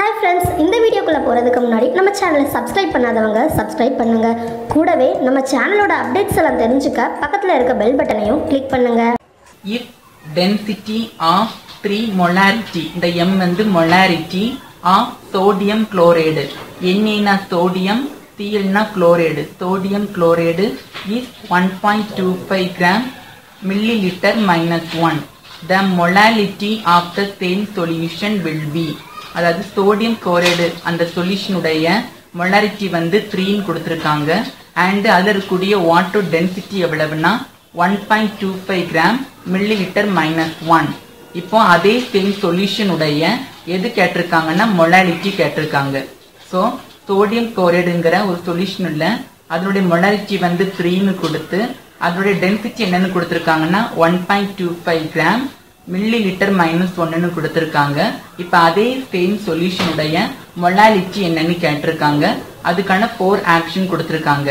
Hi friends இந்த வீடியோக்குள்ளே போகிறதுக்கு முன்னாடி நம்ம சேனலை சப்ஸ்கிரைப் பண்ணாதவங்க சப்ஸ்கிரைப் பண்ணுங்கள் கூடவே நம்ம சேனலோட அப்டேட்ஸ் எல்லாம் தெரிஞ்சுக்க பக்கத்தில் இருக்க பெல் பட்டனையும் கிளிக் பண்ணுங்கள் if density of three molarity இந்த எம் வந்து மொலாரிட்டி ஆஃப் சோடியம் குளோரைடு என்னா sodium சிஎல்னா chloride sodium chloride is one point two five gram millilitre minus one the molality of the same solution will be அதாவது sodium chloride அந்த சொல்யூஷனுடைய molarity வந்து த்ரீன்னு கொடுத்துருக்காங்க. And அதில் இருக்கக்கூடிய water density எவ்வளவுன்னா one point two five gram millilitre minus one இப்போ அதே சேம் சொல்யூஷனுடைய எது கேட்டிருக்காங்கன்னா மொலாலிட்டி கேட்டிருக்காங்க. ஸோ சோடியம் குளோரைடுங்கிற ஒரு சொல்யூஷன் இல்லை. அதனுடைய மொலாலிட்டி வந்து த்ரீன்னு கொடுத்து அதனுடைய டென்சிட்டி என்னன்னு கொடுத்துருக்காங்கன்னா one point two five gram millilitre minus ஒன்னுன்னு கொடுத்துருக்காங்க. இப்போ அதே சேம் சொல்யூஷனுடைய மொலாலிட்டி என்னன்னு கேட்டிருக்காங்க. அதுக்கான ஃபோர் ஆக்ஷன் கொடுத்துருக்காங்க.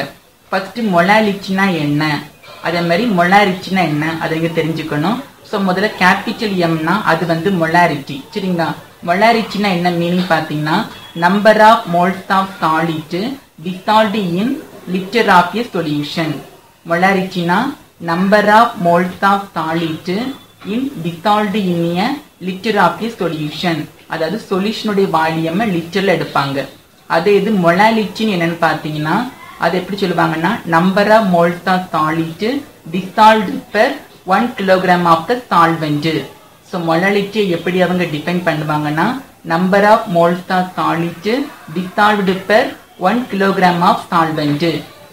ஃபர்ஸ்ட் மொலாலிட்டினா என்ன? அதே மாதிரி மொலாரிட்டினா என்ன? அதை நீங்கள் தெரிஞ்சுக்கணும். ஸோ முதல்ல கேபிட்டல் எம்னா அது வந்து மொலாரிட்டி சரிங்களா? மொலாரிட்டினா என்ன மீனிங் பார்த்தீங்கன்னா number of moles of solute dissolved in litre of a solution மொலாரிட்டினா number of moles of solute in dissolved in a litre of a solution அதாவது சொல்யூஷனுடைய வால்யூமை லிட்டரில் எடுப்பாங்க. அதே இது மொலாலிட்டின்னு என்னன்னு பார்த்தீங்கன்னா அது எப்படி சொல்லுவாங்கன்னா number of moles of solid dissolved per one kilogram of the solvent so மொலாலிட்டியை எப்படி அவங்க டிஃபைன் பண்ணுவாங்கன்னா number of moles of solid dissolved per one kilogram of solvent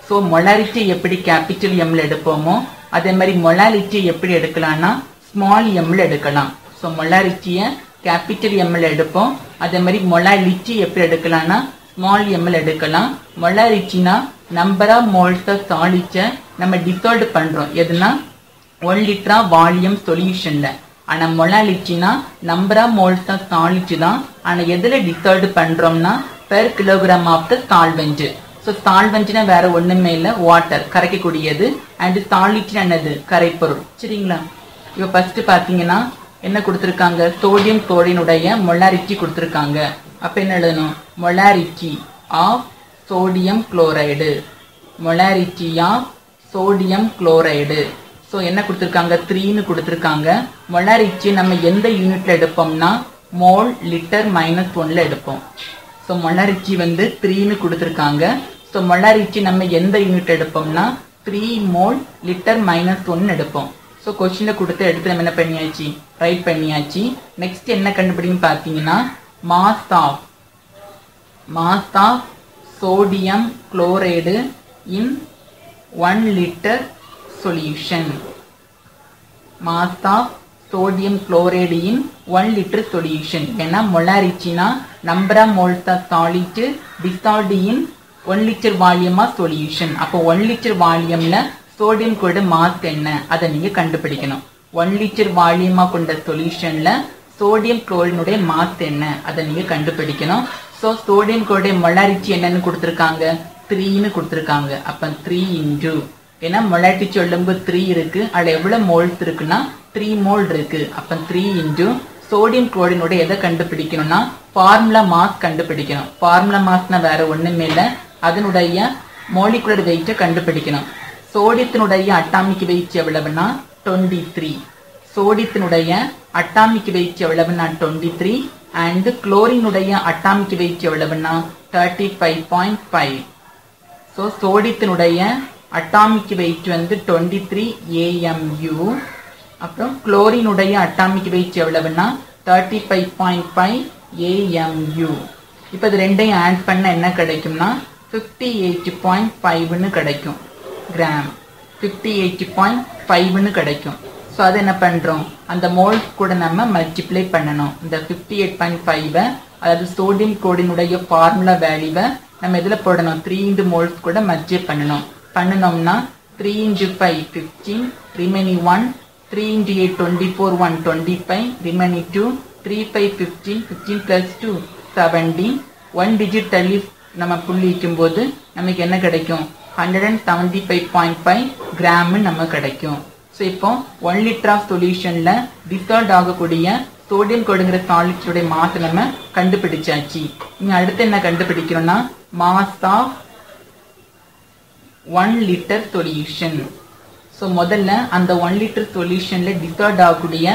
so molarity எப்படி கேபிட்டல் எம்ல எடுப்போமோ அதே மாதிரி மொலாலிட்டி எப்படி எடுக்கலாம்னா ஸ்மால் எம்மில் எடுக்கலாம். ஸோ மொலாரிட்டியை கேபிட்டல் எம்மில் எடுப்போம். அதே மாதிரி மொலாலிட்டி எப்படி எடுக்கலாம்னா ஸ்மால் எம்எல் எடுக்கலாம். மொலாரிட்டினா நம்பர் ஆஃப் மோல்ஸ் ஆஃப் சாலிச்சை நம்ம டிசால்வ் பண்ணுறோம் எதுனா? ஒன் லிட்டரா வால்யூம் சொல்யூஷனில் ஆனால் மொலாலிட்டினா நம்பர் ஆஃப் மோல்ஸ் ஆஃப் சாலிச்சு தான். ஆனால் எதில் டிசால்வ் பண்ணுறோம்னா per kilogram of the solvent so சால்வெண்ட்னா வேற ஒன்றுமே இல்லை வாட்டர் கரைக்கக்கூடியது. அண்ட் சாலிட்னா என்னது? கரைப்பொருள். சரிங்களா? இப்போ ஃபஸ்ட்டு பார்த்தீங்கன்னா என்ன கொடுத்துருக்காங்க? சோடியம் குளோரினுடைய மொலாரிட்டி கொடுத்துருக்காங்க. அப்போ என்ன எழுதணும்? Molarity of sodium chloride molarity of sodium chloride so என்ன கொடுத்துருக்காங்க? த்ரீன்னு கொடுத்துருக்காங்க. மொலாரிட்டி நம்ம எந்த யூனிட்டில் எடுப்போம்னா மோல் லிட்டர் மைனஸ் ஒன்ல எடுப்போம். ஸோ மொலாரிட்டி வந்து த்ரீன்னு கொடுத்துருக்காங்க. ஸோ மொலாரிட்டி நம்ம எந்த unit எடுப்போம்னா three mole litre minus one எடுப்போம். ஸோ கொஸ்டினில் கொடுத்து எடுத்து நம்ம என்ன பண்ணியாச்சு? ரைட் பண்ணியாச்சு. நெக்ஸ்ட் என்ன கண்டுபிடின்னு பார்த்தீங்கன்னா mass of mass of sodium chloride in one litre solution mass of sodium chloride in one litre solution ஏன்னா மொலாரிச்சினா number of moles of solute dissolved in one litre volume of solution அப்போ one litre வால்யூம்ல sodium கூட mass என்ன? அதை நீங்க கண்டுபிடிக்கணும். One litre வால்யூமா கொண்ட சொல்யூஷன்ல sodium குளோரினுடைய மாஸ் என்ன? அதை நீங்க கண்டுபிடிக்கணும். ஸோ சோடியம் குளோடைய மொலாரிட்டி என்னன்னு கொடுத்துருக்காங்க? த்ரீன்னு கொடுத்துருக்காங்க. அப்ப த்ரீ இன்டூ ஏன்னா மொலாரிட்டி சொல்லும்போது த்ரீ இருக்கு. அதுல எவ்வளவு மோல்ஸ் இருக்குன்னா த்ரீ மோல் இருக்கு. அப்ப த்ரீ இன்டூ சோடியம் குளோரினுடைய எதை கண்டுபிடிக்கணும்னா ஃபார்முலா மாஸ் கண்டுபிடிக்கணும். ஃபார்முலா மாஸ்னா வேற ஒண்ணுமே இல்லை. அதனுடைய மோலிகுலர் வெயிட்டை கண்டுபிடிக்கணும். சோடியத்தினுடைய அட்டாமிக் வெயிட் எவ்வளவுனா டுவெண்ட்டி த்ரீ சோடியத்தினுடைய அட்டாமிக் வெயிட் எவ்வளவுனா டுவெண்ட்டி த்ரீ அண்ட் குளோரினுடைய atomic weight எவ்வளவுனா thirty five point five so சோடியத்தினுடைய atomic weight வந்து டுவெண்ட்டி த்ரீ ஏஎம்யூ அப்புறம் குளோரினுடைய atomic weight எவ்வளவுனா thirty five point five AMU இப்போ இது ரெண்டையும் ஆட் பண்ண என்ன கிடைக்கும்னா ஃபிஃப்டி எயிட் பாயிண்ட் ஃபைவ்னு கிடைக்கும். கிராம் ஃபிஃப்டி எயிட் பாயிண்ட் ஃபைவ்னு கிடைக்கும். ஸோ அதை என்ன பண்ணுறோம் அந்த மோல் கூட நம்ம மல்டிப்ளை பண்ணணும். இந்த ஃபிஃப்டி எயிட் பாயிண்ட் ஃபைவை அதாவது சோடியம் கோடினுடைய ஃபார்முலா வேல்யூவை நம்ம இதில் போடணும். த்ரீ இன்டு மோல்ஸ் கூட மல்டிப்ளை பண்ணணும். பண்ணினோம்னா three into five fifteen remaining one three into eight twenty four one twenty five remaining two three five fifteen fifteen plus two seventeen one digit தள்ளி நம்ம புள்ளி வைக்கும்போது நமக்கு என்ன கிடைக்கும்? Hundred and seventy five point five gram நம்ம கிடைக்கும். So இப்போ ஒன் லிட்டர் ஆஃப் சொல்யூஷனில் டிசால்ட் ஆகக்கூடிய சோடியம் கொடுங்கிற சாலிட்ஸுடைய மாஸ் நம்ம கண்டுபிடிச்சாச்சு. இங்கே அடுத்து என்ன கண்டுபிடிக்கிறோம்னா mass of one litre solution so முதல்ல அந்த ஒன் லிட்டர் சொல்யூஷனில் டிசால்ட் ஆகக்கூடிய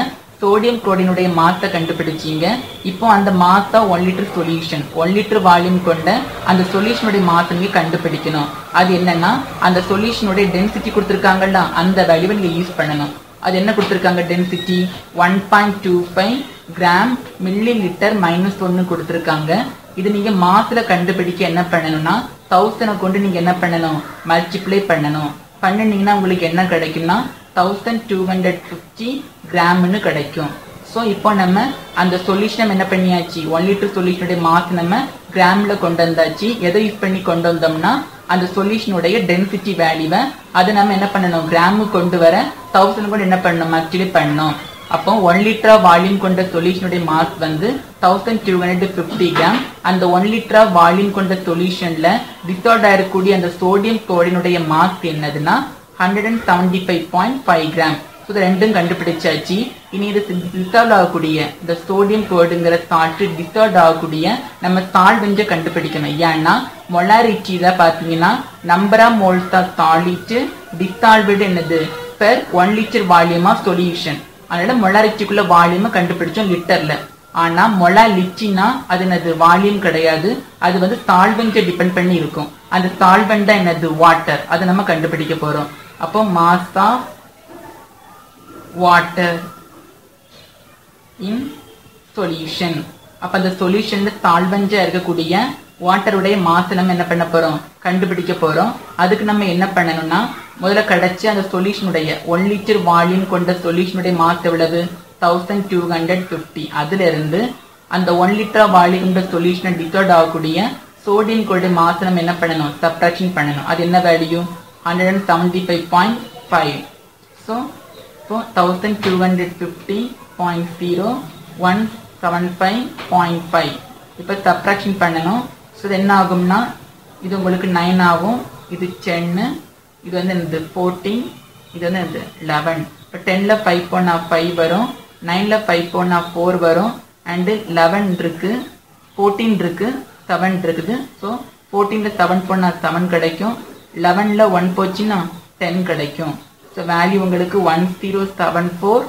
சோடியம் குளோரினுடைய மாத்தை கண்டுபிடிச்சீங்க. இப்போ அந்த மாத்தா one litre solution one litre volume கொண்ட அந்த சொல்யூஷனுடைய மாத்தை நீங்கள் கண்டுபிடிக்கணும். அது என்னன்னா அந்த சொல்யூஷனுடைய டென்சிட்டி கொடுத்துருக்காங்கல்ல அந்த வேல்யூவை நீங்க யூஸ் பண்ணணும். அது என்ன கொடுத்துருக்காங்க density one point two five gram millilitre litre minus ஒன்று கொடுத்துருக்காங்க. இது நீங்க மாசுல கண்டுபிடிக்க என்ன பண்ணணும்னா தௌசண்டை கொண்டு நீங்க என்ன பண்ணணும்? மல்டிப்ளை பண்ணணும். பண்ணினீங்கன்னா உங்களுக்கு என்ன கிடைக்கும்னா தௌசண்ட் டூ ஹண்ட்ரட் ஃபிஃப்டி கிராம்னு கிடைக்கும். ஸோ இப்போ நம்ம அந்த சொல்யூஷன் என்ன பண்ணியாச்சு? ஒன் லிட்டர் சொல்யூஷனுடைய மாஸ் நம்ம கிராம்ல கொண்டு வந்தாச்சு எதை யூஸ் பண்ணி கொண்டு வந்தோம்னா அந்த சொல்யூஷனுடைய டென்சிட்டி வேல்யூவை அதை நம்ம என்ன பண்ணணும்? கிராமு கொண்டு வர தௌசண்ட் கூட என்ன பண்ணணும்? ஆக்சுவலி பண்ணணும். அப்போ ஒன் லிட்டரா வால்யூம் கொண்ட சொல்யூஷனுடைய மாஸ் வந்து thousand two hundred fifty gram அந்த ஒன் லிட்டரா வால்யூம் கொண்ட சொல்யூஷன்ல டிசார்ட் ஆயிருக்கக்கூடிய அந்த சோடியம் குளோரினுடைய மாஸ் என்னதுன்னா hundred and seventy five point five gram so இது ரெண்டும் கண்டுபிடிச்சாச்சு. இனி இது டிசால்வ் ஆகக்கூடிய இந்த சோடியம் குளோரிங்கிற சால்ட் டிசால்வ் ஆகக்கூடிய நம்ம சால்வெஞ்சை கண்டுபிடிக்கணும். ஏன்னா மொலாரிட்டியில் பார்த்தீங்கன்னா நம்பர் ஆஃப் தாளிட்டு ஆஃப் என்னது? Per one litre volume of solution அதனால மொலாரிட்டிக்குள்ள வால்யூமை கண்டுபிடிச்சோம் லிட்டரில் ஆனா மொளா லிச்சினா அது என்னது வால்யூம் கிடையாது. அது வந்து சால்வெண்ட்டை டிபெண்ட் பண்ணி இருக்கும். அந்த தாழ்வெண்டா எனது என்னது வாட்டர் அதை நம்ம கண்டுபிடிக்க போறோம். அப்போ mass of water in solution அப்ப அந்த சொல்யூஷன்ல தாழ்வெஞ்சா இருக்கக்கூடிய வாட்டருடைய மாசை நம்ம என்ன பண்ண போறோம்? கண்டுபிடிக்க போறோம். அதுக்கு நம்ம என்ன பண்ணணும்னா முதல்ல கிடைச்ச அந்த சொல்யூஷனுடைய ஒன் லிட்டர் வால்யூம் கொண்ட சொல்யூஷனுடைய மாஸ் எவ்வளவு? தௌசண்ட் டூ ஹண்ட்ரட் ஃபிஃப்டி அதிலிருந்து அந்த ஒன் லிட்டர் வால்யூம் சொல்யூஷனை டிசார்ட் ஆகக்கூடிய சோடியம் கொண்ட மாத்திரம் நம்ம என்ன பண்ணணும்? சப்ராக்ஷன் பண்ணணும். அது என்ன value hundred and seventy five point five so இப்போ thousand two hundred fifty point zero one seven five point five இப்போ சப்ராக்ஷன் பண்ணணும். ஸோ இது என்ன ஆகும்னா இது உங்களுக்கு நைன் ஆகும். இது டென்னு இது வந்து என்னது ஃபோர்டீன் இது வந்து என்னது லெவன் இப்போ டென்னில் ஃபைவ் போனால் ஃபைவ் வரும். நைனில் ஃபைவ் போனா ஃபோர் வரும். அண்டு லெவன் இருக்குது ஃபோர்டீன் இருக்குது செவன் இருக்குது. ஸோ ஃபோர்டீனில் செவன் போனால் செவன் கிடைக்கும். லெவனில் ஒன் போச்சுன்னா டென் கிடைக்கும். ஸோ வேல்யூ உங்களுக்கு one zero seven four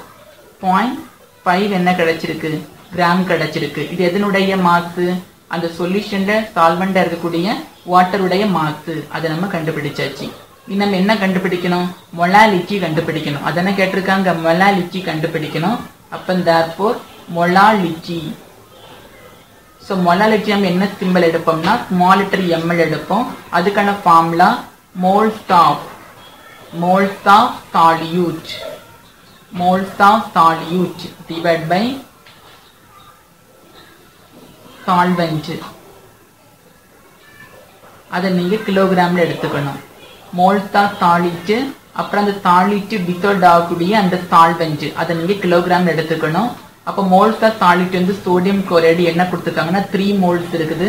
point five என்ன கிடைச்சிருக்கு? கிராம் கிடைச்சிருக்கு. இது எதனுடைய மாசு அந்த சொல்யூஷனில் சால்வெண்ட்டாக இருக்கக்கூடிய வாட்டருடைய மாசு அதை நம்ம கண்டுபிடிச்சாச்சு. இனி நம்ம என்ன கண்டுபிடிக்கணும்? மொலாலிட்டி கண்டுபிடிக்கணும். அதென்ன கேட்டிருக்காங்க. மொலாலிட்டி கண்டுபிடிக்கணும். அப்பன் தேர்ஃபோர் மொலாலிட்டி ஸோ மொலாலிட்டி நம்ம என்ன சிம்பிள் எடுப்போம்னா ஸ்மால் லிட்டர் எம்எல் எடுப்போம். அதுக்கான formula moles of moles of solute moles of solute divide by solvent. அதை நீங்கள் கிலோகிராமில் எடுத்துக்கணும். மோல்ஸ் ஆஃப் சாலிட்டு அப்புறம் அந்த தாளிட்டு வித்தவுட் ஆகக்கூடிய அந்த சால்வெண்ட் அதை நீங்க கிலோகிராம் எடுத்துக்கணும். அப்போ மோல்ஸ் ஆஃப் வந்து சோடியம் குளோரைடு என்ன கொடுத்துருக்காங்கன்னா த்ரீ மோல்ஸ் இருக்குது.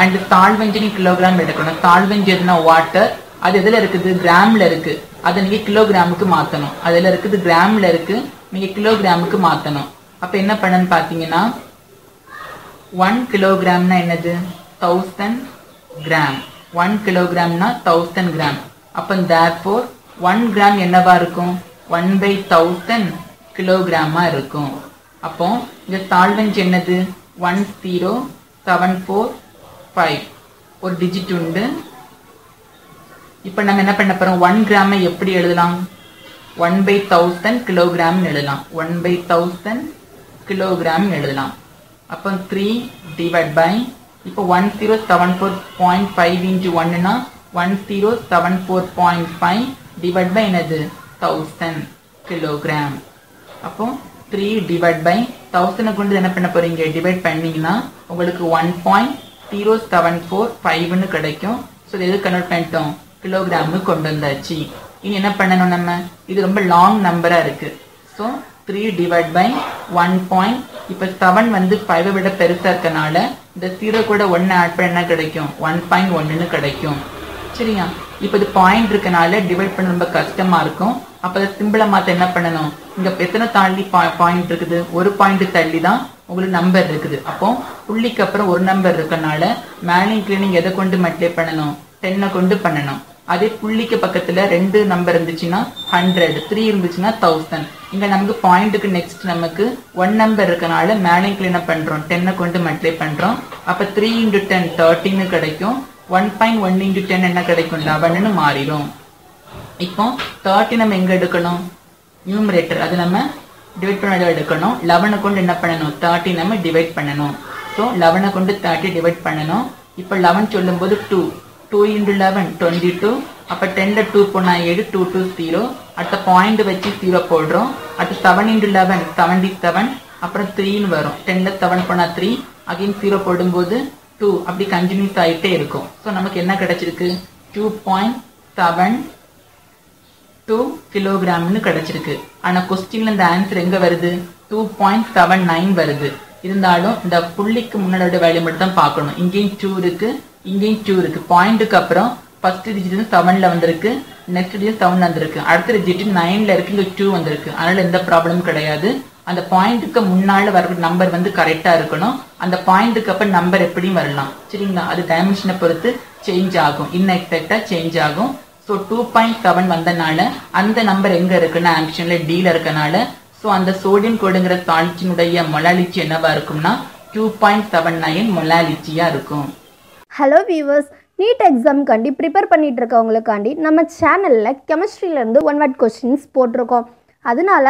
அண்ட் சால்வெண்ட் நீ கிலோகிராம் எடுக்கணும். சால்வெண்ட் எதுனா வாட்டர் அது எதுல இருக்குது? கிராம்ல இருக்கு. அதை நீங்க கிலோகிராமுக்கு மாத்தணும். அதுல இருக்குது கிராம்ல இருக்கு. நீங்க கிலோகிராமுக்கு மாத்தணும். அப்ப என்ன பண்ணுன்னு பாத்தீங்கன்னா ஒன் கிலோகிராம்னா என்னது? தௌசண்ட் கிராம் ஒன் கிலோகிராம்னா தௌசண்ட் கிராம் அப்போ தேர் ஃபோர் ஒன் கிராம் என்னவா இருக்கும்? ஒன் பை தௌசண்ட் கிலோகிராமா இருக்கும். அப்போ இந்த சால்வெண்ட் என்னது? One zero seven four five ஒரு டிஜிட் உண்டு. இப்போ நம்ம என்ன பண்ண போறோம்? ஒன் கிராமை எப்படி எழுதலாம்? ஒன் பை தௌசண்ட் கிலோகிராம் எழுதலாம். ஒன் பை தௌசண்ட் கிலோகிராம் எழுதலாம். அப்போ த்ரீ டிவைட் பை இப்போ one zero seven four point five into ஒன்னுனா one zero seven four point five divide by என்னது? தௌசண்ட் கிலோகிராம் அப்போ த்ரீ டிவைட் பை தௌசண்ட் கொண்டு என்ன பண்ண போறீங்க? டிவைட் பண்ணீங்கன்னா உங்களுக்கு one point zero seven four ஃபைவ்னு கிடைக்கும். ஸோ இது எது கன்வெர்ட் பண்ணிட்டோம்? கிலோகிராமு கொண்டு வந்தாச்சு. இனி என்ன பண்ணணும் நம்ம? இது ரொம்ப லாங் நம்பராக இருக்கு. So three divide by one point இப்போ செவன் வந்து ஃபைவை விட பெருசா இருக்கனால இந்த ஜீரோ கூட ஒன்று ஆட் பண்ணால் கிடைக்கும். ஒன் பாயிண்ட் ஒன்றுன்னு கிடைக்கும். சரியா? இப்போ இது பாயிண்ட் இருக்கனால டிவைட் பண்ண ரொம்ப கஷ்டமா இருக்கும். அப்போ அதை சிம்பிளை மாற்ற என்ன பண்ணணும்? இங்க எத்தனை தள்ளி பாயிண்ட் இருக்குது? ஒரு பாயிண்ட் தள்ளி தான் உங்களுக்கு நம்பர் இருக்குது. அப்போ புள்ளிக்கு அப்புறம் ஒரு நம்பர் இருக்கனால மேலிங் கிளீனிங் எதை கொண்டு மல்டிப்ளை பண்ணணும்? டென்னை கொண்டு பண்ணணும். அதே புள்ளிக்கு பக்கத்துல ரெண்டு நம்பர் இருந்துச்சுன்னா ஹண்ட்ரட் த்ரீ இருந்துச்சுன்னா தௌசண்ட் இங்க நமக்கு பாயிண்ட்டுக்கு நெக்ஸ்ட் நமக்கு ஒன் நம்பர் இருக்கனால மேலிங் கிளீன் பண்றோம்? டென்னை கொண்டு மல்டிப்ளை பண்றோம். அப்ப த்ரீ இன்டூ டென் தேர்ட்டின்னு கிடைக்கும். One point one into ten என்ன கிடைக்கும் லெவன்னு மாறிடும். இப்போ தேர்ட்டி நம்ம எங்கே எடுக்கணும்? நியூமரேட்டர் அது நம்ம டிவைட் பண்ண எடுக்கணும். லெவனை கொண்டு என்ன பண்ணணும்? தேர்ட்டி நம்ம டிவைட் பண்ணணும். ஸோ லெவனை கொண்டு தேர்ட்டி டிவைட் பண்ணணும். இப்போ லெவன் சொல்லும்போது two two into eleven twenty two அப்போ டென்னில் டூ போனால் ஏழு டூ டூ ஜீரோ அடுத்த பாயிண்ட் வச்சு ஜீரோ போடுறோம். அடுத்து seven into eleven seventy seven அப்புறம் த்ரீன்னு வரும். டென்னில் செவன் போனால் த்ரீ அகைன் ஜீரோ போடும்போது டூ அப்படி கண்டினியூஸ் ஆகிட்டே இருக்கும். ஸோ நமக்கு என்ன கிடைச்சிருக்கு? டூ பாயிண்ட் செவன் டூ கிலோகிராம்னு கிடைச்சிருக்கு. ஆனால் கொஸ்டின்ல இந்த ஆன்சர் எங்கே வருது? டூ பாயிண்ட் செவன் நைன் வருது. இருந்தாலும் இந்த புள்ளிக்கு முன்னாடி வேல்யூ மட்டும் தான் பார்க்கணும். இங்கேயும் டூ இருக்கு இங்கேயும் டூ இருக்கு. பாயிண்ட்டுக்கு அப்புறம் ஃபர்ஸ்ட் டிஜிட் செவனில் வந்திருக்கு நெக்ஸ்ட் டிஜிட் செவன் வந்திருக்கு. அடுத்த டிஜிட் நைனில் இருக்கு இங்கே டூ வந்திருக்கு. அதனால எந்த ப்ராப்ளமும் கிடையாது. அந்த பாயிண்ட்டுக்கு முன்னால வர நம்பர் வந்து கரெக்டா இருக்கணும். அந்த பாயிண்ட்டுக்கு அப்புறம் நம்பர் எப்படியும் வரலாம். சரிங்களா? அது டைமென்ஷனை பொறுத்து சேஞ்ச் ஆகும். இன்எக்ஸாக்டா சேஞ்ச் ஆகும். ஸோ டூ பாயிண்ட் செவன் வந்தனால அந்த நம்பர் எங்க இருக்குன்னா ஆக்ஷன்ல டீல இருக்கனால ஸோ அந்த சோடியம் கோடுங்கிற தாளிச்சினுடைய மொலாலிச்சி என்னவா இருக்கும்னா டூ பாயிண்ட் செவன் நைன் மொலாலிச்சியா இருக்கும். ஹலோ வியூவர்ஸ் நீட் எக்ஸாம்காண்டி ப்ரிப்பேர் பண்ணிட்டு இருக்கவங்களுக்காண்டி நம்ம சேனலில் கெமிஸ்ட்ரியிலேருந்து ஒன் வேர்ட் கொஸ்டின்ஸ் போட்டிருக்கோம். அதனால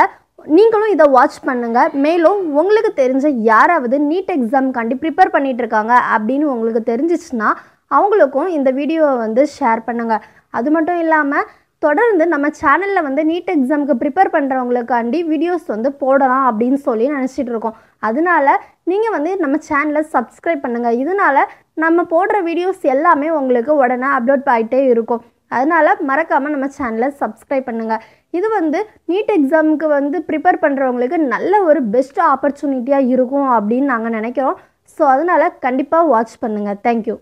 நீங்களும் இதை வாட்ச் பண்ணுங்கள் மேலும் உங்களுக்கு தெரிஞ்ச யாராவது நீட் எக்ஸாம்காண்டி ப்ரிப்பேர் பண்ணிகிட்ருக்காங்க அப்படின்னு உங்களுக்கு தெரிஞ்சிச்சுன்னா அவங்களுக்கும் இந்த வீடியோவை வந்து ஷேர் பண்ணுங்கள் அது மட்டும் இல்லாமல் தொடர்ந்து நம்ம சேனலில் வந்து நீட் எக்ஸாமுக்கு ப்ரிப்பேர் பண்ணுறவங்களுக்காண்டி வீடியோஸ் வந்து போடலாம் அப்படின்னு சொல்லி நினச்சிட்டு இருக்கோம். அதனால நீங்கள் வந்து நம்ம சேனலை சப்ஸ்கிரைப் பண்ணுங்கள் இதனால நம்ம போடுற வீடியோஸ் எல்லாமே உங்களுக்கு உடனே அப்லோட் ஆகிட்டே இருக்கும். அதனால மறக்காமல் நம்ம சேனலை சப்ஸ்கிரைப் பண்ணுங்கள் இது வந்து நீட் எக்ஸாமுக்கு வந்து ப்ரிப்பேர் பண்ணுறவங்களுக்கு நல்ல ஒரு பெஸ்ட் ஆப்பர்ச்சுனிட்டியாக இருக்கும் அப்படின்னு நாங்கள் நினைக்கிறோம். ஸோ அதனால் கண்டிப்பாக வாட்ச் பண்ணுங்கள் தேங்க்யூ